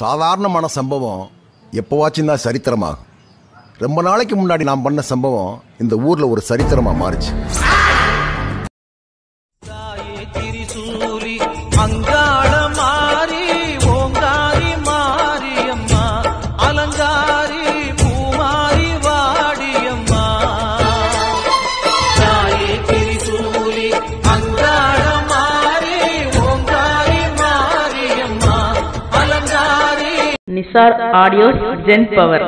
சாதாரணமான சம்பவம் எப்போவாச்சும் தான் சரித்திரமாகும். ரொம்ப நாளைக்கு முன்னாடி நான் பண்ண சம்பவம் இந்த ஊர்ல ஒரு சரித்திரமா மாறுச்சு. அங்கா निसार ऑडियो जेन पवर